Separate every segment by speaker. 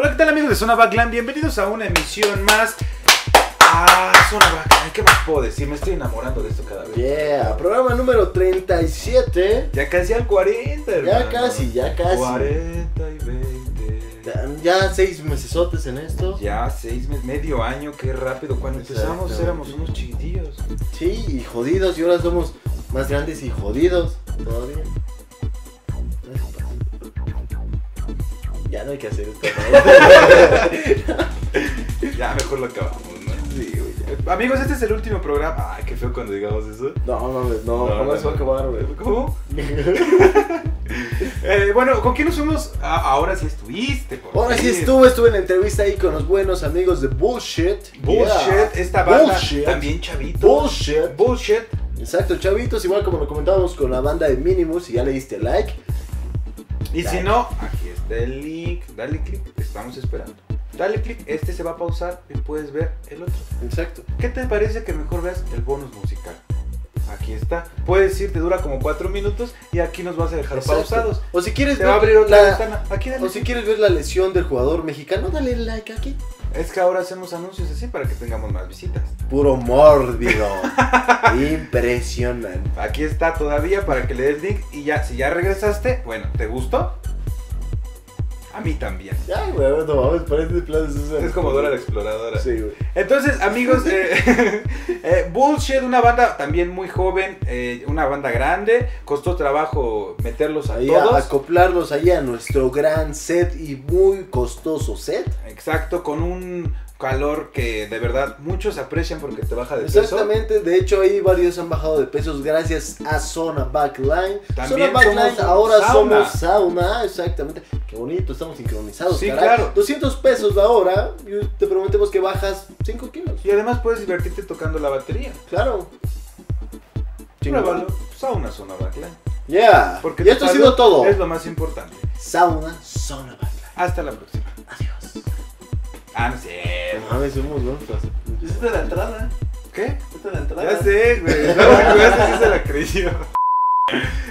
Speaker 1: Hola, ¿qué tal amigos de Zona Backland? Bienvenidos a una emisión más. Ah, Zona Backland, ¿qué más puedo decir? Me estoy enamorando de esto cada vez.
Speaker 2: Yeah, programa número 37.
Speaker 1: Ya casi al 40, hermano.
Speaker 2: Ya casi, ya casi.
Speaker 1: 40 y 20.
Speaker 2: Ya seis mesesotes en esto.
Speaker 1: Ya seis meses, medio año, qué rápido. Cuando empezamos éramos unos chiquitillos.
Speaker 2: Sí, y jodidos. Y ahora somos más grandes y jodidos. Todavía. No hay que hacer esto. ¿no?
Speaker 1: Ya mejor lo acabamos, ¿no? Sí, güey. ya. Amigos, este es el último programa. Ay, qué feo cuando digamos eso.
Speaker 2: No, mames, no,
Speaker 1: No,
Speaker 2: no, se va a acabar, güey.
Speaker 1: ¿Cómo? Eh, bueno, ¿con quién nos fuimos? Ah, ahora sí estuviste. por
Speaker 2: Ahora sí estuve, estuve en la entrevista ahí con los buenos amigos de Bullshit.
Speaker 1: Bullshit,
Speaker 2: Yeah.
Speaker 1: esta banda
Speaker 2: Bullshit.
Speaker 1: también chavito.
Speaker 2: Bullshit.
Speaker 1: Bullshit.
Speaker 2: Exacto, chavitos, igual como lo comentábamos con la banda de Minimus, y ya le diste like.
Speaker 1: Y si no, aquí está el link. Dale clic, estamos esperando. Dale clic, este se va a pausar y puedes ver el otro.
Speaker 2: Exacto.
Speaker 1: ¿Qué te parece que mejor veas el bonus musical? Aquí está. Puedes ir, te dura como 4 minutos y aquí nos vas a dejar
Speaker 2: Exacto.
Speaker 1: pausados.
Speaker 2: O si quieres
Speaker 1: Te va a abrir
Speaker 2: ver
Speaker 1: otra
Speaker 2: la,
Speaker 1: ventana. Aquí dale.
Speaker 2: o si quieres ver la lesión del jugador mexicano, dale like aquí.
Speaker 1: Es que ahora hacemos anuncios así para que tengamos más visitas.
Speaker 2: Puro mórbido. Impresionante.
Speaker 1: Aquí está todavía para que le des link y ya, si ya regresaste, bueno, ¿te gustó? A mí también.
Speaker 2: Ya, güey, no mames, parece de planes.
Speaker 1: Es como Dora la Exploradora.
Speaker 2: Sí, güey.
Speaker 1: Entonces, amigos, eh, eh, Bullshit, una banda también muy joven, eh, una banda grande, costó trabajo meterlos a
Speaker 2: Ahí a-
Speaker 1: todos.
Speaker 2: acoplarlos ahí a nuestro gran set y muy costoso set.
Speaker 1: Exacto, con un calor que de verdad muchos aprecian porque te baja de peso.
Speaker 2: Exactamente, de hecho ahí varios han bajado de pesos gracias a Zona Backline.
Speaker 1: También
Speaker 2: Zona Backline,
Speaker 1: somos
Speaker 2: ahora
Speaker 1: sauna.
Speaker 2: somos sauna, exactamente. Qué bonito, estamos sincronizados.
Speaker 1: Sí,
Speaker 2: caray.
Speaker 1: claro.
Speaker 2: 200 pesos la hora y te prometemos que bajas 5 kilos.
Speaker 1: Y además puedes divertirte tocando la batería.
Speaker 2: Claro.
Speaker 1: Pruébalo, sauna, zona backline.
Speaker 2: Yeah.
Speaker 1: Porque
Speaker 2: y esto ha sido todo.
Speaker 1: Es lo más importante.
Speaker 2: Sauna, Zona Backline.
Speaker 1: Hasta la próxima. Ah, no sé.
Speaker 2: No mames, somos buenos.
Speaker 3: Esta es la entrada.
Speaker 1: ¿Qué?
Speaker 3: Esta es la entrada.
Speaker 1: Ya sé, güey. No, güey, ese sí se la creyó.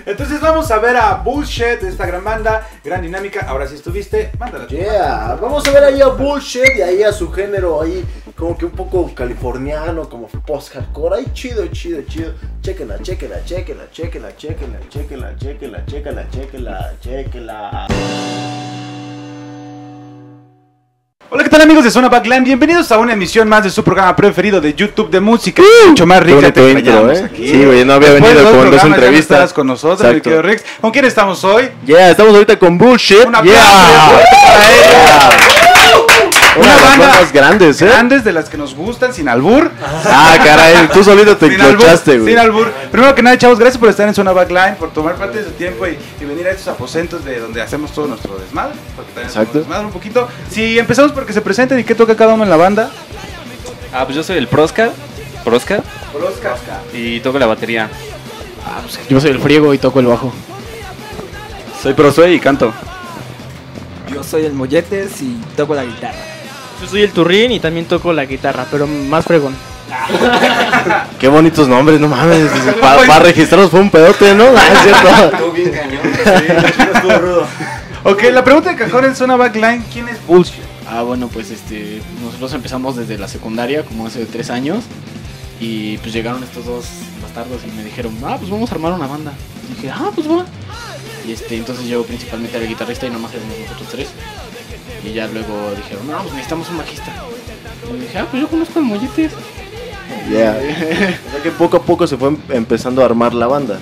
Speaker 1: Entonces vamos a ver a Bullshit, esta gran banda, gran dinámica. Ahora si estuviste, mándala.
Speaker 2: Yeah, vamos a ver ahí a Bullshit y ahí a su género ahí como que un poco californiano, como post-hardcore, ahí chido, chido, chido. Chequenla, chequenla, chequenla, chequenla, chequenla, chequenla, chequenla, chequenla, chequenla, chequenla.
Speaker 1: Hola, ¿qué tal amigos de Zona Backland? Bienvenidos a una emisión más de su programa preferido de YouTube de música. mucho más rica. te
Speaker 4: intro, ¿eh?
Speaker 1: aquí.
Speaker 4: Sí, güey, no había
Speaker 1: Después
Speaker 4: venido con dos
Speaker 1: ya
Speaker 4: entrevistas.
Speaker 1: con nosotros, mi
Speaker 4: Exacto.
Speaker 1: querido Rex. ¿Con quién estamos hoy?
Speaker 4: Yeah, estamos ahorita con Bullshit.
Speaker 1: Un aplauso
Speaker 4: yeah. Una
Speaker 1: banda
Speaker 4: bandas grandes, ¿eh?
Speaker 1: Grandes de las que nos gustan, sin albur.
Speaker 4: Ah, caray, tú solito te enclochaste, güey.
Speaker 1: sin albur. Primero que nada, chavos, gracias por estar en Zona Backline, por tomar parte de su tiempo y, y venir a estos aposentos de donde hacemos todo nuestro desmadre. Porque también
Speaker 4: Exacto.
Speaker 1: desmadre un poquito. Si empezamos porque se presenten y qué toca cada uno en la banda.
Speaker 5: Ah, pues yo soy el Proscar
Speaker 1: Por Oscar.
Speaker 5: y toco la batería.
Speaker 6: Yo soy el friego y toco el bajo.
Speaker 5: Soy Prosue y canto.
Speaker 7: Yo soy el Molletes y toco la guitarra.
Speaker 6: Yo soy el turrín y también toco la guitarra, pero más fregón.
Speaker 4: Qué bonitos nombres, no mames. Para registrarlos fue un pedote, ¿no? Ah, es cierto.
Speaker 3: bien cañón.
Speaker 1: Ok, la pregunta de cajón en Zona Backline, ¿quién es Bullshit?
Speaker 6: Ah, bueno, pues este, nosotros empezamos desde la secundaria, como hace tres años. Y pues llegaron estos dos bastardos y me dijeron, ah, pues vamos a armar una banda. Y dije, ah, pues va. Y este, entonces yo principalmente era el guitarrista y nomás éramos nosotros tres. Y ya luego dijeron, no, pues necesitamos un bajista. Y dije, ah, pues yo conozco al Molletes.
Speaker 4: Yeah. O sea que poco a poco se fue em- empezando a armar la banda.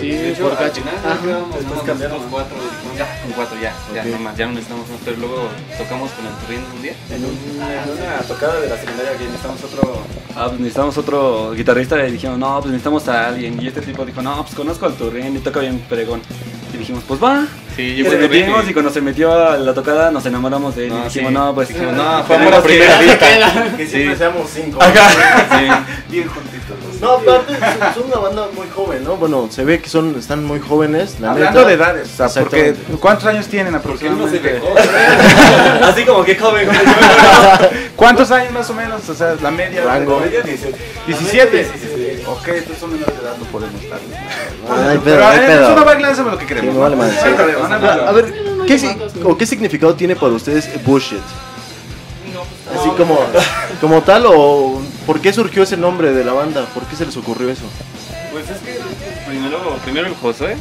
Speaker 6: Sí,
Speaker 3: de hecho,
Speaker 6: por
Speaker 3: al
Speaker 6: cacho.
Speaker 3: ya
Speaker 5: Después
Speaker 3: nomás nosotros cuatro.
Speaker 5: Ya, con cuatro ya, ya,
Speaker 4: Ok.
Speaker 5: no más, ya no necesitamos más, pero luego tocamos con el Turrín un día.
Speaker 3: En, un- en una tocada de la secundaria que necesitamos otro.
Speaker 5: Ah, pues necesitamos otro guitarrista y dijimos, no, pues necesitamos a alguien. Y este tipo dijo, no, pues conozco al Turrín y toca bien pregón. Y dijimos, pues va.
Speaker 3: Sí,
Speaker 5: Y le metimos y cuando se metió a la tocada nos enamoramos de él.
Speaker 3: No,
Speaker 5: y dijimos,
Speaker 3: sí.
Speaker 5: no, pues
Speaker 3: Dijimos, no,
Speaker 5: fue amor
Speaker 3: tenemos
Speaker 5: a primera
Speaker 3: que-
Speaker 5: vista.
Speaker 2: Que
Speaker 5: Sí.
Speaker 2: siempre seamos cinco.
Speaker 5: Sí.
Speaker 1: Bien juntitos. los-
Speaker 2: No, aparte son- una banda muy joven, ¿no? Bueno, se ve que son, están muy jóvenes, la
Speaker 1: Hablando
Speaker 2: neta.
Speaker 1: de edades, o sea, porque. ¿cuántos años tienen
Speaker 3: Porque uno se
Speaker 1: aproximadamente?
Speaker 3: dejó. Así como que joven.
Speaker 1: ¿Cuántos años más o menos? O sea, la media.
Speaker 2: Rango.
Speaker 1: la media, 17. Ok, entonces son menores de edad, no podemos estar.
Speaker 4: No hay pedo,
Speaker 1: Pero
Speaker 4: no hay
Speaker 1: en
Speaker 4: pedo.
Speaker 1: Zona Backline hacemos lo que queremos.
Speaker 4: Sí, vale
Speaker 1: No
Speaker 4: sí.
Speaker 1: hay no hay problema.
Speaker 2: A ver, ¿qué, si- o qué significado tiene para ustedes bullshit? Así como, como tal, o ¿por qué surgió ese nombre de la banda? ¿Por qué se les ocurrió eso?
Speaker 5: Pues es que primero, primero el Josué,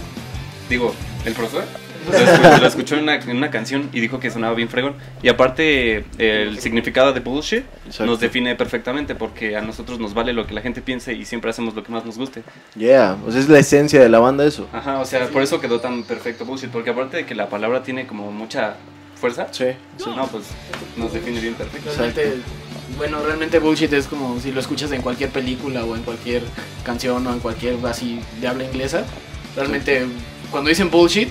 Speaker 5: digo, el Josué, lo escuchó, lo escuchó en, una, en una canción y dijo que sonaba bien fregón. Y aparte, el significado de bullshit
Speaker 2: Exacto.
Speaker 5: nos define perfectamente porque a nosotros nos vale lo que la gente piense y siempre hacemos lo que más nos guste.
Speaker 2: Yeah, o sea, es la esencia de la banda eso.
Speaker 5: Ajá, o sea, por eso quedó tan perfecto bullshit, porque aparte de que la palabra tiene como mucha fuerza,
Speaker 2: Sí,
Speaker 5: no, pues nos define bien perfecto.
Speaker 6: Realmente, bueno, realmente bullshit es como si lo escuchas en cualquier película o en cualquier canción o en cualquier así de habla inglesa. Realmente, cuando dicen bullshit,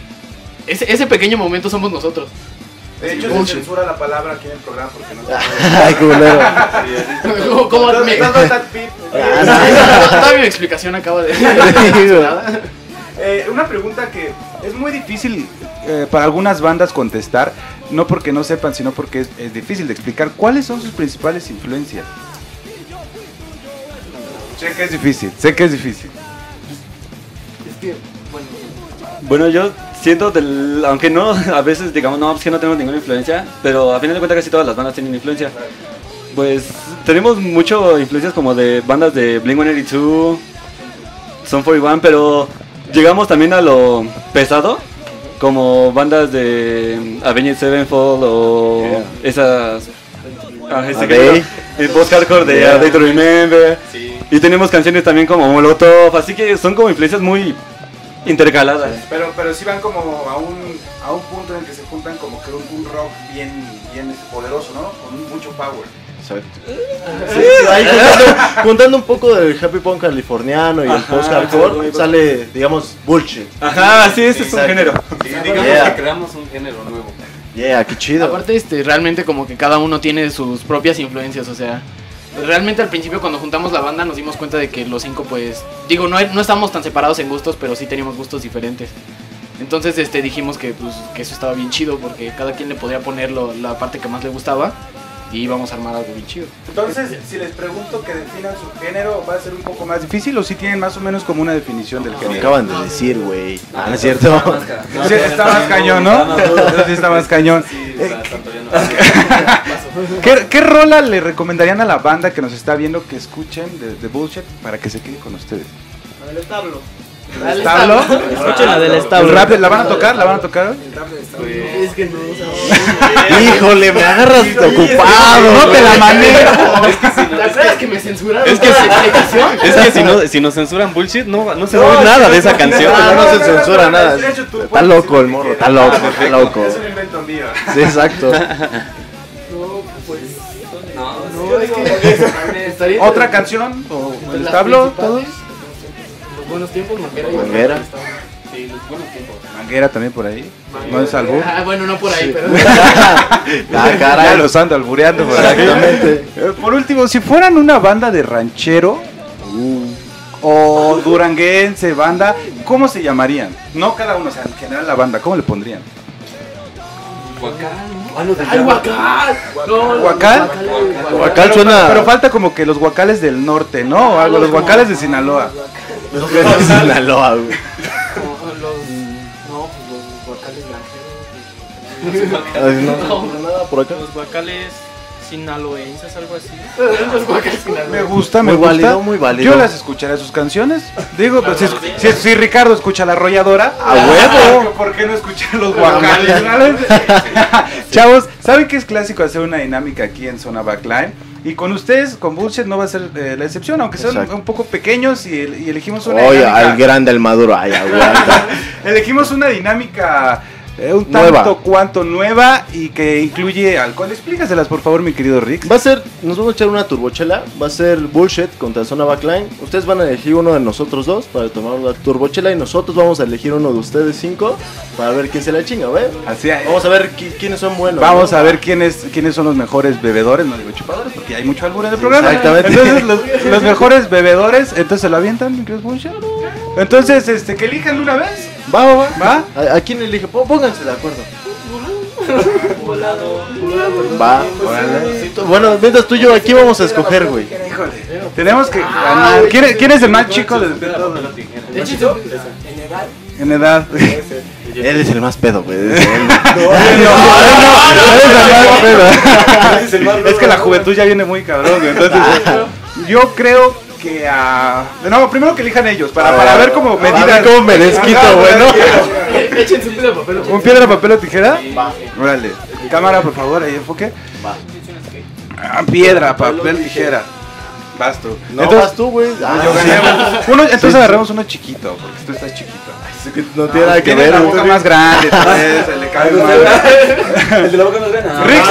Speaker 6: ese, ese pequeño momento somos nosotros.
Speaker 1: De hecho, se censura la palabra aquí en el programa porque no se
Speaker 2: Ay, culero.
Speaker 6: ¿Cómo, cómo me,
Speaker 1: pip.
Speaker 6: Toda mi explicación acaba de...
Speaker 1: Eh, una pregunta que es muy difícil eh, para algunas bandas contestar, no porque no sepan, sino porque es, es difícil de explicar. ¿Cuáles son sus principales influencias? Sé que es difícil, sé que es difícil.
Speaker 6: Es que, bueno,
Speaker 5: Bueno, yo siento, del, aunque no, a veces digamos, no, pues que no tenemos ninguna influencia, pero a final de cuentas casi todas las bandas tienen influencia. Pues tenemos mucho influencias como de bandas de Blink-182, Son 41, pero llegamos también a lo pesado, como bandas de Avenged Sevenfold o esas... Ah, ese
Speaker 2: A
Speaker 5: que-
Speaker 2: Day.
Speaker 5: el post-hardcore de
Speaker 2: Yeah.
Speaker 5: A Day to Remember. Y tenemos canciones también como Molotov, así que son como influencias muy intercaladas.
Speaker 1: Pero, pero sí van como a un, a un punto en el que se juntan como que un, un rock bien, bien poderoso, ¿no? Con mucho power.
Speaker 2: Exacto. Sí, ahí juntando, juntando un poco del happy punk californiano y el post
Speaker 5: sí,
Speaker 2: hardcore,
Speaker 5: muy-
Speaker 2: sale, digamos, bullshit.
Speaker 5: Ajá, sí, ese es un género.
Speaker 3: digamos
Speaker 2: Yeah.
Speaker 3: que creamos un género nuevo.
Speaker 2: Yeah, qué chido.
Speaker 6: Aparte, este, realmente como que cada uno tiene sus propias influencias, o sea, realmente al principio cuando juntamos la banda nos dimos cuenta de que los cinco, pues, digo, no, no estábamos tan separados en gustos, pero sí teníamos gustos diferentes. Entonces, este, dijimos que, pues, que eso estaba bien chido porque cada quien le podría poner lo- la parte que más le gustaba y íbamos a armar algo bien chido.
Speaker 1: Entonces, si les pregunto que definan su género, ¿va a ser un poco más difícil o si tienen más o menos como una definición del
Speaker 2: Me
Speaker 1: género?
Speaker 2: acaban de decir, güey. Ah, no es cierto.
Speaker 1: Sí, está más cañón, ¿no? Sí, está más cañón. Eh, ¿Qué, ¿Qué rola le recomendarían a la banda que nos está viendo que escuchen de, de Bullshit para que se quede con ustedes?
Speaker 6: Del establo.
Speaker 1: ¿El establo?
Speaker 7: Escuchen la del
Speaker 1: ¿El
Speaker 7: establo.
Speaker 1: rap ¿La van a tocar? ¿La van a tocar?
Speaker 6: Es que no,
Speaker 2: Híjole, me agarras ocupado.
Speaker 1: No te la manejo.
Speaker 6: ¿te acuerdas que me censuraron?
Speaker 3: Es que
Speaker 6: explicación?
Speaker 3: Es que si, no, si nos censuran bullshit, no, no se va nada de esa canción.
Speaker 2: No se
Speaker 1: no,
Speaker 2: censura
Speaker 1: no,
Speaker 2: nada. Está loco el morro, está loco, está loco.
Speaker 1: Es un invento mío.
Speaker 2: Sí, exacto.
Speaker 6: No, pues. No, es que. estaría
Speaker 1: ¿Otra canción? ¿O
Speaker 6: entre
Speaker 1: el establo? ¿Todos?
Speaker 6: Buenos tiempos, Manguera. y
Speaker 2: Manguera.
Speaker 6: Sí, los buenos tiempos.
Speaker 1: Manguera también por ahí. No es albur.
Speaker 6: Ah, bueno, no por ahí, pero.
Speaker 2: Ah,
Speaker 1: Ya
Speaker 2: caray.
Speaker 1: los ando albureando por.
Speaker 2: Exactamente.
Speaker 1: Eh, Por último, si fueran una banda de ranchero o duranguense, banda, ¿cómo se llamarían? No cada uno, o sea, en general la banda, ¿cómo le pondrían?
Speaker 6: ¡Ay, guacal! No,
Speaker 1: ¿Guacal?
Speaker 2: Guacal suena.
Speaker 1: Pero falta como que los guacales del norte, ¿no? O algo, los guacales de Sinaloa.
Speaker 2: Los de Sinaloa, güey.
Speaker 6: No, los. No, pues los guacales granjeros.
Speaker 2: Ay, No, no, nada por acá.
Speaker 7: Los guacales sinaloenses, algo así.
Speaker 6: Los guacales
Speaker 1: Me gusta, me
Speaker 2: Muy
Speaker 1: gusta.
Speaker 2: válido, muy válido.
Speaker 1: Yo las escucharé sus canciones. Digo, pues si, si- si Ricardo escucha la arrolladora,
Speaker 2: ¡A huevo!
Speaker 1: ¿Por qué no escuchar los guacales? Chavos, ¿saben que es clásico hacer una dinámica aquí en Zona Backline? Y con ustedes, con Bullshit, no va a ser eh, la excepción, aunque son
Speaker 2: Exacto.
Speaker 1: un poco pequeños y, y elegimos una
Speaker 2: Oye,
Speaker 1: dinámica.
Speaker 2: al grande, al maduro. Ay, aguanta.
Speaker 1: Elegimos una dinámica eh, un
Speaker 2: Nueva.
Speaker 1: tanto cuanto nueva y que incluye alcohol. Explícaselas, por favor, mi querido Rick.
Speaker 2: Va a ser, nos vamos a echar una turbochela. Va a ser bullshit contra zona backline. Ustedes van a elegir uno de nosotros dos para tomar la turbochela y nosotros vamos a elegir uno de ustedes cinco para ver quién se la chinga, ¿ve?
Speaker 1: Así es.
Speaker 2: Vamos a ver qui- quiénes son buenos.
Speaker 1: Vamos
Speaker 2: ¿no?
Speaker 1: a ver quiénes, quiénes son los mejores bebedores, no digo chupadores, porque hay mucho albur en el programa.
Speaker 2: Exactamente.
Speaker 1: Entonces, los, los mejores bebedores, entonces se lo avientan, mi querido Bullshit. Entonces, este, que elijan de una vez.
Speaker 2: Va, va, va.
Speaker 1: ¿Va?
Speaker 2: ¿A, a quién elige? Pó- Pónganse de acuerdo. Va. Bueno, mientras tú y yo aquí vamos a escoger, güey.
Speaker 1: Híjole. Tenemos que ganar. ¿Quién, quién es el más chico de, de todos?
Speaker 6: De hecho,
Speaker 1: En edad.
Speaker 2: Él es el más pedo, güey. Es él.
Speaker 1: Es que la juventud ya viene muy cabrón, güey. Entonces, yo creo que a. De nuevo, primero que elijan ellos, para, para ver como medidas.
Speaker 2: cómo me desquito,
Speaker 1: Ajá,
Speaker 2: güey, ¿no?
Speaker 6: Échense un de papel.
Speaker 1: ¿Un piedra, papel o tijera? Órale. Cámara, por favor, ahí enfoque. Ah, piedra, papel, tijera. Vas tú.
Speaker 2: No,
Speaker 1: Entonces,
Speaker 2: vas tú, güey. Ah,
Speaker 1: yo gané. Uno, entonces agarramos uno chiquito, porque tú estás chiquito.
Speaker 2: No tiene nada que ver,
Speaker 1: la boca más grande, entonces, se le cae más.
Speaker 8: El de la boca es grande.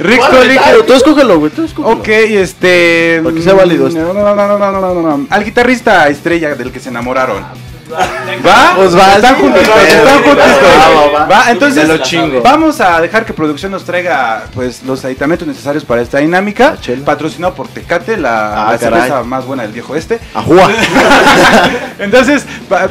Speaker 1: Rick,
Speaker 6: No,
Speaker 1: Rick,
Speaker 2: Pero tú escógelo, güey. Tú escógelo.
Speaker 1: Ok, este.
Speaker 2: Porque sea válido.
Speaker 1: No, no, no, no, no, no, no, no. Al guitarrista estrella del que se enamoraron. ¿Va?
Speaker 2: Pues va,
Speaker 1: Están
Speaker 2: sí,
Speaker 1: juntitos, están juntitos.
Speaker 2: va,
Speaker 1: entonces
Speaker 2: Me lo chingo.
Speaker 1: vamos a dejar que producción nos traiga pues los aditamentos necesarios para esta dinámica. Patrocinado por Tecate, la,
Speaker 2: Ah,
Speaker 1: la cerveza más buena del viejo este.
Speaker 2: Ajúa.
Speaker 1: Entonces,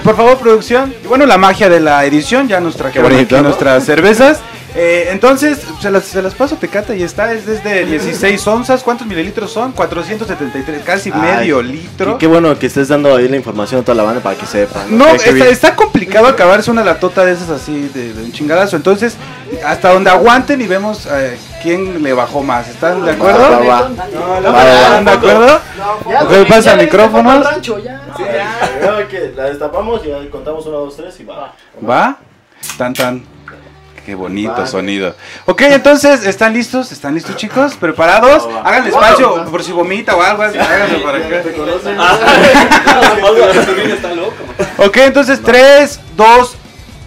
Speaker 1: por favor, producción. Bueno, la magia de la edición, ya nos trajeron nuestras cervezas. Eh, entonces, se las, se las paso Tecate y está, es desde 16 onzas. ¿Cuántos mililitros son? 473, casi
Speaker 2: Ay,
Speaker 1: medio
Speaker 2: Y
Speaker 1: litro.
Speaker 2: qué bueno que estés dando ahí la información a toda la banda para que sepan.
Speaker 1: No, está, está complicado acabarse una latota de esas así, de, de un chingadazo. Entonces, hasta donde aguanten y vemos eh, quién le bajó más. ¿Están de acuerdo?
Speaker 2: Va, va, va, va.
Speaker 1: ¿Están de acuerdo? Ok, pasa micrófonos.
Speaker 7: Ya, que la destapamos y ya contamos 1, 2, 3 y va.
Speaker 1: ¿Va? Tan tan. Qué bonito sonido. Ok, entonces, ¿están listos? ¿Están listos, chicos? ¿Preparados? Hagan espacio por si vomita o algo. háganlo para acá.
Speaker 8: Está loco.
Speaker 1: Ok, entonces, 3, 2,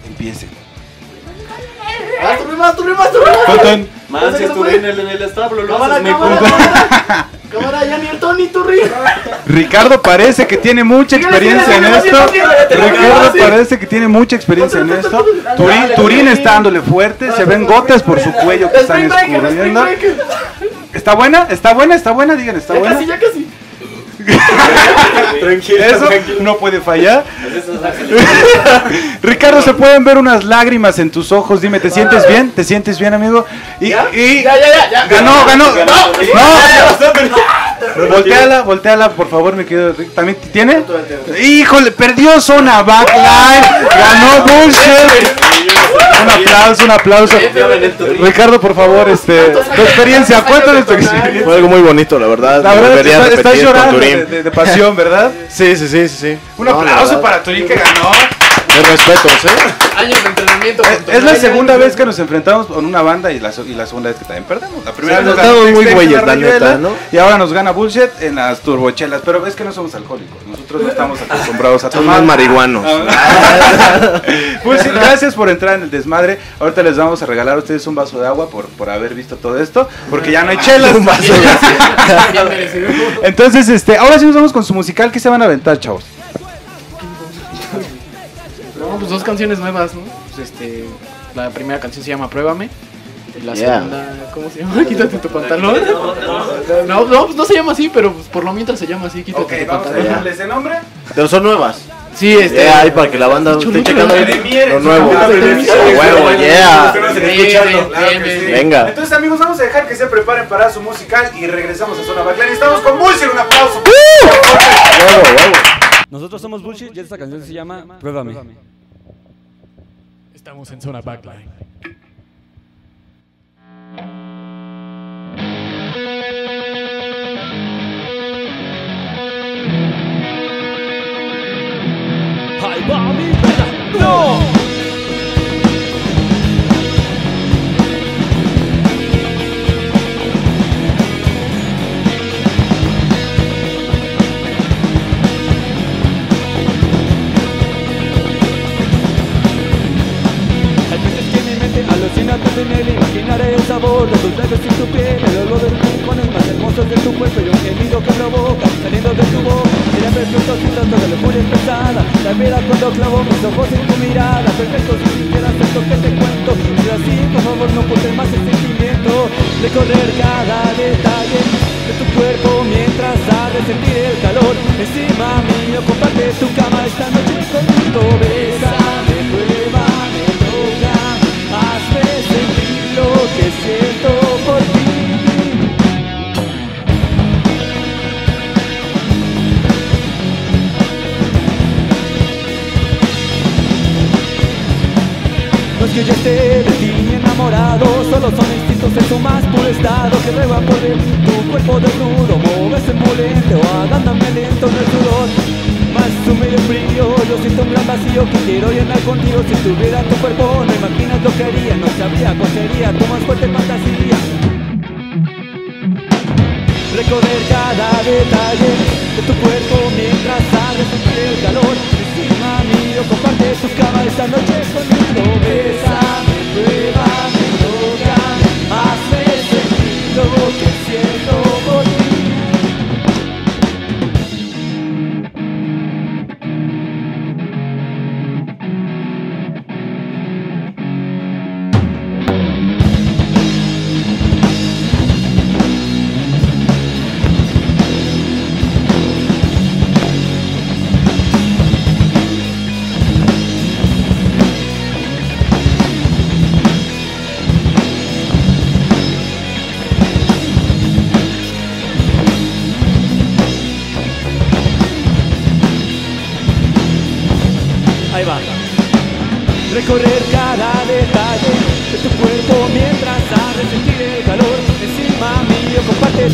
Speaker 1: empiecen.
Speaker 8: Man, si estuve en el, en el establo, lo
Speaker 7: ¡Cámara,
Speaker 8: haces
Speaker 7: cámara, cámara! ¡Cámara, ya ni el Tony, tu río!
Speaker 1: Ricardo parece que tiene mucha experiencia en esto. Ricardo parece que tiene mucha experiencia en esto. Turín, Turín está dándole fuerte. Se ven gotas por su cuello que están escurriendo. ¿Está buena? ¿Está buena? ¿Está buena? Digan, ¿está
Speaker 7: Ya
Speaker 1: buena?
Speaker 7: casi, ya casi.
Speaker 1: Eso no puede fallar. Ricardo, se pueden ver unas lágrimas en tus ojos. Dime, ¿te sientes bien? ¿Te sientes bien, amigo? Y, y
Speaker 7: Ya, ya, ya, ya.
Speaker 1: ganó, ganó. No, volteala, volteala, por favor, querido Rick. ¿También tiene? Híjole, perdió zona backline. Ganó Bullshit. Un aplauso, un aplauso. Ricardo, por favor, este, tu experiencia, cuéntanos tu experiencia.
Speaker 2: Fue algo muy bonito, la verdad.
Speaker 1: La verdad,
Speaker 2: Debería
Speaker 1: está- estás
Speaker 2: con
Speaker 1: llorando
Speaker 2: Turín.
Speaker 1: de, de- de pasión, ¿verdad?
Speaker 2: Sí, sí, sí, sí, sí.
Speaker 1: Un
Speaker 2: No,
Speaker 1: aplauso para Turín que ganó.
Speaker 2: Mis respetos, ¿eh?
Speaker 6: Años de entrenamiento. con
Speaker 1: Es, la segunda vez que nos enfrentamos con una banda y la, so- y la segunda vez que también perdemos. La primera vez nos
Speaker 2: estamos muy güeyes, la neta, ¿no?
Speaker 1: Y ahora nos gana Bullshit en las turbochelas. Pero es que no somos alcohólicos. Nosotros no estamos acostumbrados a
Speaker 2: Somos
Speaker 1: tomar.
Speaker 2: más marihuanos.
Speaker 1: Bullshit, gracias por entrar en el desmadre. Ahorita les vamos a regalar a ustedes un vaso de agua por, por haber visto todo esto. Porque ya no hay chelas.
Speaker 6: Bien merecido.
Speaker 1: Entonces, este, ahora sí nos vamos con su musical. ¿Qué se van a aventar, chavos?
Speaker 6: No, pues dos canciones nuevas, ¿no? Pues este, la primera canción se llama Pruébame. Y la
Speaker 2: Yeah.
Speaker 6: segunda, ¿cómo se llama? Quítate tu pantalón. No, no, pues no se llama así, pero pues por lo mientras se llama así, quítate
Speaker 1: Ok,
Speaker 6: tu
Speaker 1: vamos a
Speaker 6: pantalón.
Speaker 1: dejarles ese nombre.
Speaker 2: Pero son nuevas.
Speaker 6: Sí, este.
Speaker 2: Yeah, ahí para que la banda esté checando lo nuevo. A huevo, yeah. Venga.
Speaker 1: Entonces, amigos, vamos a dejar que se preparen para su musical y regresamos a Zona Backline. Estamos con Bullshit, un aplauso.
Speaker 2: Huevo, huevo.
Speaker 8: Nosotros somos Bullshit y esta canción se llama Pruébame.
Speaker 6: Estamos en zona backline.
Speaker 8: ¡Ay, va mi! ¡No! En el imaginaré el sabor de tus labios y tu piel, el olor de los rincones más hermosos de tu cuerpo y un gemido que provoca saliendo de tu boca. Era perfecto sin tanto de locura pesada, la vida cuando clavo mis ojos en tu mirada, perfecto si sintieras esto que te cuento. Pero así, por favor, no ocultes más el sentimiento de correr cada detalle de tu cuerpo mientras de sentir el calor encima mío. Comparte tu cama esta noche conmigo, bésame, que yo esté de ti enamorado. Solo son instintos en su más puro estado Que ruegan por ver tu cuerpo desnudo Moverse envolente o agándame lento en el sudor. Más húmedo y frío Yo siento un gran vacío que quiero llenar contigo. Si tuviera tu cuerpo no imaginas lo que haría. No sabría cuál sería tu más fuerte fantasía. Recorrer cada detalle de tu cuerpo mientras sentir el calor. Encima mío. Comparte tu cama esta noche conmigo. Bésame, pruébame, toca,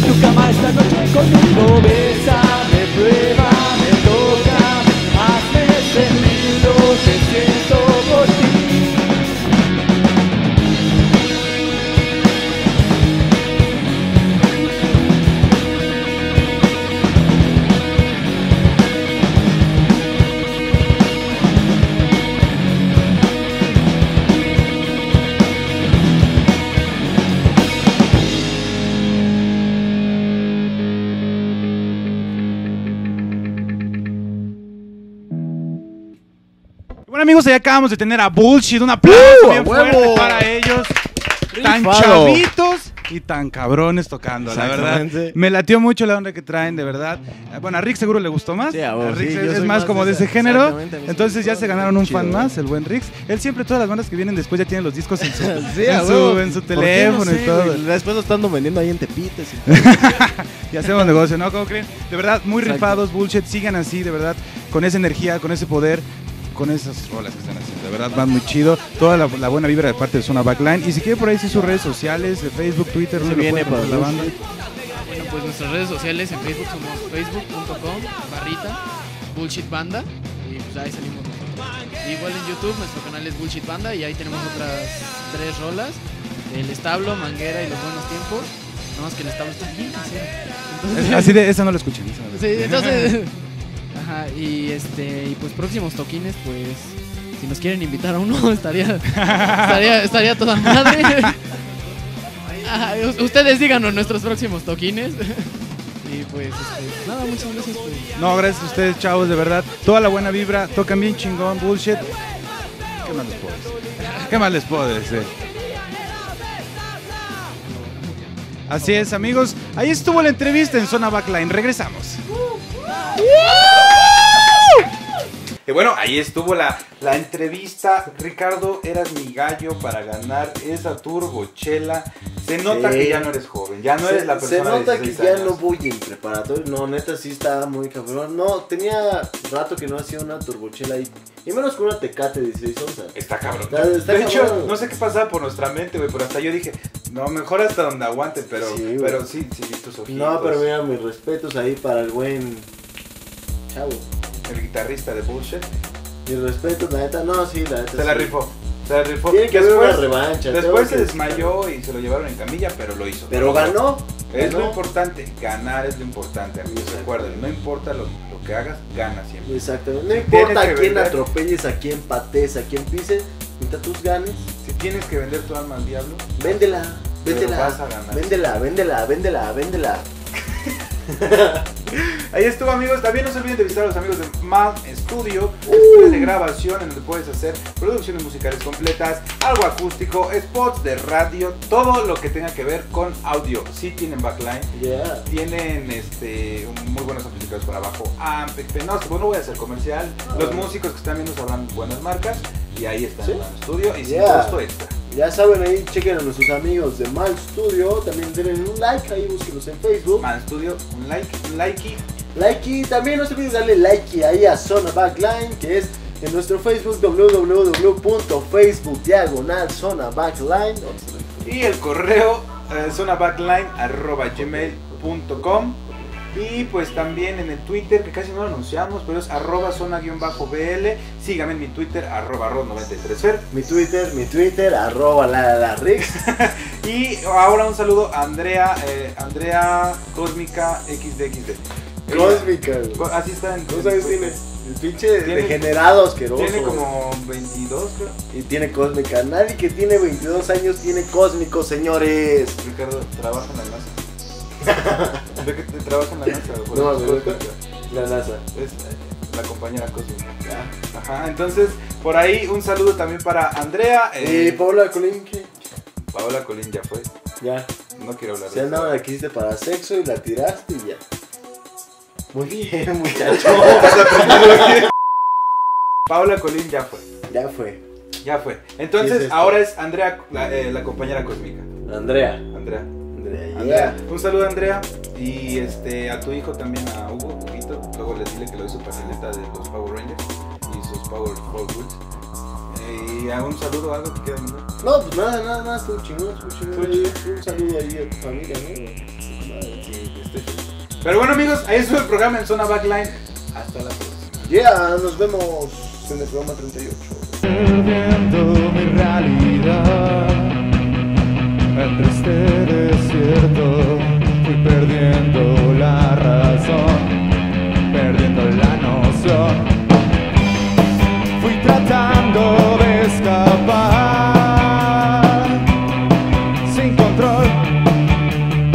Speaker 8: tu cama esta noche conmigo. Bésame,
Speaker 1: amigos, ya acabamos de tener a Bullshit, un aplauso
Speaker 2: ¡Uh,
Speaker 1: bien
Speaker 2: a huevo!
Speaker 1: fuerte para ellos. Tan
Speaker 4: Rifado.
Speaker 1: chavitos y tan cabrones tocando, la verdad. Me latió mucho la onda que traen, de verdad. Eh, Bueno, a Rick seguro le gustó más.
Speaker 4: Sí, a vos,
Speaker 1: A Rick
Speaker 4: sí,
Speaker 1: es, es más como de
Speaker 4: de
Speaker 1: ese género. Entonces ya se ganaron un
Speaker 4: chido,
Speaker 1: fan más, el buen Rix. Él siempre, todas las bandas que vienen después ya tienen los discos en su,
Speaker 4: Sí,
Speaker 1: en
Speaker 4: a
Speaker 1: su, en su teléfono
Speaker 4: No
Speaker 1: y
Speaker 4: sé,
Speaker 1: todo.
Speaker 4: güey. Después lo están vendiendo ahí en Tepites. y-
Speaker 1: y hacemos negocio, ¿no? ¿Cómo creen? De verdad, muy
Speaker 4: Exacto.
Speaker 1: rifados, bullshit. Sigan así, de verdad, con esa energía, con ese poder, con esas rolas que están haciendo. De verdad, van muy chido. Toda la, la buena vibra de parte de Zona Backline. Y si quieren por ahí, sí, sus redes sociales, de Facebook, Twitter,
Speaker 4: Se viene para
Speaker 1: la banda.
Speaker 6: Bueno, pues nuestras redes sociales en Facebook somos facebook.com barrita bullshit banda y pues ahí salimos nosotros. Igual en YouTube nuestro canal es bullshit banda y ahí tenemos otras tres rolas, el establo, manguera y los buenos tiempos. No más que el establo está bien. Entonces,
Speaker 1: Así de, esa no la no
Speaker 6: Sí, entonces. Y este. Y pues próximos toquines, pues. Si nos quieren invitar a uno, estaría. estaría, estaría toda madre. Ajá, ustedes díganos nuestros próximos toquines. y pues, este, nada, muchas gracias. Pues.
Speaker 1: No, gracias a ustedes, chavos, de verdad. Toda la buena vibra, tocan bien chingón, bullshit. ¿Qué más les puedo decir? ¿Qué más les puedo decir? Así es, amigos. Ahí estuvo la entrevista en Zona Backline. Regresamos. Bueno, ahí estuvo la, la entrevista. Ricardo, eras mi gallo para ganar esa turbochela. Se nota
Speaker 2: Sí.
Speaker 1: que ya no eres joven, ya no eres la
Speaker 2: se
Speaker 1: persona
Speaker 2: nota
Speaker 1: de
Speaker 2: que
Speaker 1: 16
Speaker 2: ya
Speaker 1: años.
Speaker 2: no voy en preparatorio. No, neta sí estaba muy cabrón. No, tenía rato que no hacía una turbochela ahí. Y menos con una tecate de 16 onzas.
Speaker 1: Está cabrón.
Speaker 2: Está- está
Speaker 1: de hecho, no sé qué pasaba por nuestra mente, güey, pero hasta yo dije, no, mejor hasta donde aguante, pero
Speaker 2: Sí,
Speaker 1: pero sí, sí, tus ojitos.
Speaker 2: No, pero mira, mis respetos ahí para el buen chavo.
Speaker 1: El guitarrista de Bullshit.
Speaker 2: Mis respetos, la neta, no, sí, la neta.
Speaker 1: Se la
Speaker 2: sí.
Speaker 1: rifó. Se la rifó.
Speaker 2: Tiene que haber una revancha.
Speaker 1: Después se desmayó y se lo llevaron en camilla, pero lo hizo.
Speaker 2: Pero ganó.
Speaker 1: Es lo importante, ganar es lo importante, amigos. Recuerden, no importa lo, lo que hagas, gana siempre.
Speaker 2: Exactamente. No importa a quién
Speaker 1: vender.
Speaker 2: atropelles, a quién patees, a quién pises. Mientras tú ganes,
Speaker 1: Si tienes que vender tu alma al diablo,
Speaker 2: véndela. Véndela.
Speaker 1: vas a ganar.
Speaker 2: Véndela, véndela, véndela, véndela.
Speaker 1: Ahí estuvo amigos, también no se olviden de visitar a los amigos de Mal Studio,
Speaker 2: Uh.
Speaker 1: estudios de grabación en donde puedes hacer producciones musicales completas, algo acústico, spots de radio, todo lo que tenga que ver con audio. Sí tienen backline,
Speaker 2: Yeah.
Speaker 1: tienen este muy buenos amplificadores para abajo, amp, no, bueno, voy a hacer comercial. Los músicos que están viendo sabrán buenas marcas y ahí está
Speaker 2: Sí.
Speaker 1: en Mal Studio y sin
Speaker 2: Yeah.
Speaker 1: costo extra.
Speaker 2: Ya saben ahí, chequen a nuestros amigos de Mal Studio. También denle un like ahí, búsquenos en Facebook.
Speaker 1: Mal Studio, un like, un likey.
Speaker 2: Like y también no se olviden darle like ahí a Zona Backline, que es En nuestro Facebook www.facebook diagonal zona backline.
Speaker 1: Y el correo eh, zonabackline.gmail.com Y pues también en el Twitter, que casi no lo anunciamos, pero es arroba zona-bl. Síganme en mi Twitter, arroba rod93fer.
Speaker 2: Mi Twitter, mi Twitter, arroba la Rix.
Speaker 1: Y ahora un saludo a Andrea, eh, Andrea Cósmica XDXD.
Speaker 2: Cósmica, güey.
Speaker 1: Co- Así está en.
Speaker 2: ¿Cuántos años tiene? El pinche
Speaker 1: Tiene-
Speaker 2: degenerado asqueroso.
Speaker 1: Tiene como 22, creo.
Speaker 2: Y tiene cósmica. Nadie que tiene 22 años tiene cósmico, señores.
Speaker 1: Ricardo trabaja en la NASA. Ve que te- trabaja en la NASA. por
Speaker 2: No,
Speaker 1: cósmica.
Speaker 2: La NASA.
Speaker 1: Es la compañera cósmica. Ajá, entonces por ahí un saludo también para Andrea.
Speaker 2: Y
Speaker 1: Eh,
Speaker 2: Paula Colín, ¿qué?
Speaker 1: Paola Colín ya fue.
Speaker 2: Ya.
Speaker 1: No quiero hablar
Speaker 2: Se
Speaker 1: de eso.
Speaker 2: andaba aquí hiciste para sexo y la tiraste y ya. Muy bien, muchacho.
Speaker 1: Paola Colín ya fue.
Speaker 2: ya fue.
Speaker 1: Ya fue.
Speaker 2: ¿Qué es
Speaker 1: Entonces
Speaker 2: esto?
Speaker 1: ahora es Andrea, la, eh, la compañera cósmica.
Speaker 2: Andrea.
Speaker 1: Andrea.
Speaker 2: Andrea.
Speaker 1: Andrea. Un saludo Andrea. Y este a tu hijo también, a Hugo, Huguito. Luego le dile que lo hizo patineta de los Power Rangers y sus Power Four Wheels. Eh, y a un saludo, algo que quieras mandar.
Speaker 2: No, pues nada, nada, nada, estuvo chingón, estuvo chingón. Un saludo ahí a tu familia, ¿no?
Speaker 1: Sí, estoy. Pero bueno amigos, ahí estuvo el programa en Zona Backline. Hasta la próxima.
Speaker 2: Yeah, nos vemos en el programa 38.
Speaker 8: Viendo mi realidad al triste desierto fui perdiendo la razón, perdiendo la noción, fui tratando